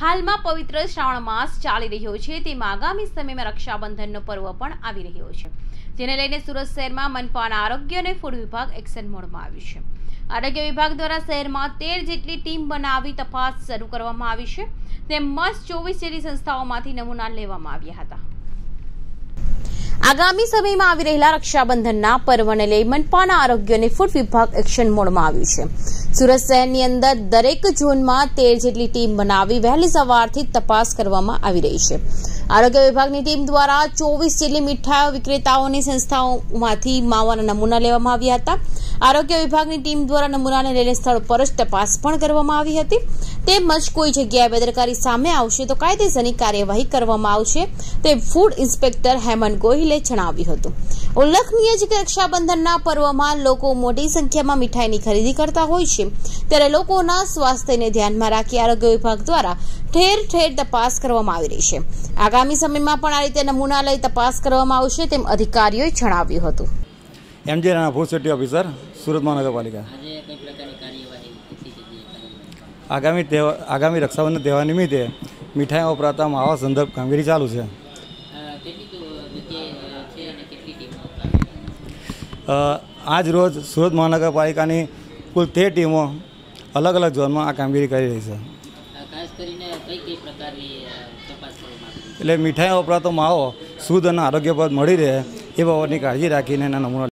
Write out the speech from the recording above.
હાલમાં પવિત્ર શ્રાવણ માસ ચાલી રહ્યો છે. તેમાં આગામી સમયમાં રક્ષાબંધનનો પર્વ પણ આવી રહ્યો છે. જેને લઈને સુરત શહેરમાં મનપાના આરોગ્ય અને ફૂડ વિભાગ એક્શન મોડમાં આવ્યું છે. આરોગ્ય વિભાગ દ્વારા શહેરમાં તેર જેટલી ટીમ બનાવી તપાસ શરૂ કરવામાં આવી છે. તેમજ ચોવીસ જેટલી સંસ્થાઓમાંથી નમૂના લેવામાં આવ્યા હતા. આગામી સમયમાં આવી રહેલા રક્ષાબંધનના પર્વને લઈ મનપાના આરોગ્ય અને ફૂડ વિભાગ એક્શન મોડમાં આવ્યું છે. સુરત શહેરની અંદર દરેક ઝોનમાં તેર જેટલી ટીમ બનાવી વહેલી સવારથી તપાસ કરવામાં આવી રહી છે. આરોગ્ય વિભાગની ટીમ દ્વારા ચોવીસ જેટલી મીઠાઈઓ વિક્રેતાઓની સંસ્થાઓમાંથી માવાના નમૂના લેવામાં આવ્યા હતા. આરોગ્ય વિભાગની ટીમ દ્વારા નમૂનાને લઈને સ્થળ પર જ તપાસ પણ કરવામાં આવી હતી. તેમજ કોઈ જગ્યાએ બેદરકારી સામે આવશે તો કાયદેસરની કાર્યવાહી કરવામાં આવશે, તે ફૂડ ઇન્સ્પેક્ટર હેમંત ગોહિલે જણાવ્યું હતું. ઉલ્લેખનીય છે કે રક્ષાબંધનના પર્વમાં લોકો મોટી સંખ્યામાં મીઠાઈની ખરીદી કરતા હોય છે. ત્યારે લોકોના સ્વાસ્થ્યને ધ્યાનમાં રાખી આરોગ્ય વિભાગ દ્વારા ઠેર ઠેર તપાસ કરવામાં આવી રહી છે. આગામી સમયમાં પણ આ રીતે નમૂના લઈ તપાસ કરવામાં આવશે તેમ અધિકારીઓએ જણાવ્યું હતું. એમ જે રાણા સેફ્ટી ઓફિસર સુરત મહાનગરપાલિકા. આગામી તહેવાર આગામી રક્ષાબંધન તહેવાર નિમિત્તે મીઠાઈ વપરાતા માવા સંદર્ભ કામગીરી ચાલુ છે. તો આજ રોજ સુરત મહાનગરપાલિકાની કુલ તેર ટીમો અલગ અલગ ઝોનમાં આ કામગીરી કરી રહી છે. ખાસ કરીને કઈ કઈ પ્રકારની તપાસ કરવામાં એટલે મીઠાઈ વપરાતો માવો શુદ્ધ અને આરોગ્યપ્રદ મળી રહે એ બાબતની કાળજી રાખીને એના નમૂના